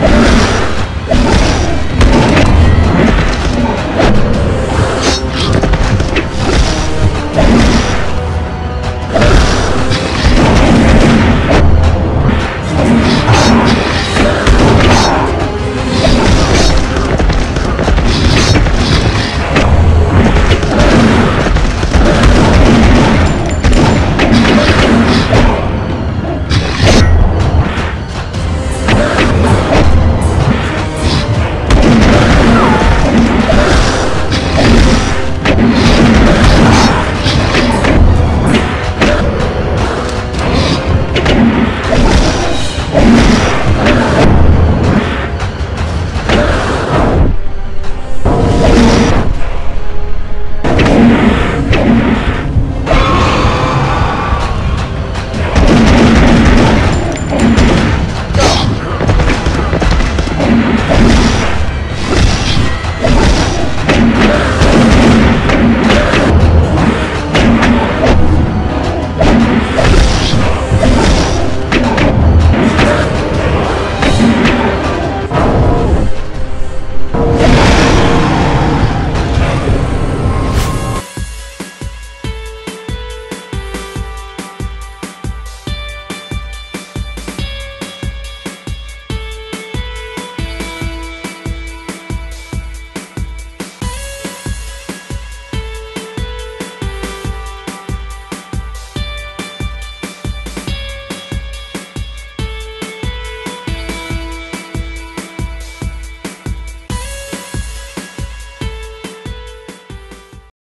Yeah.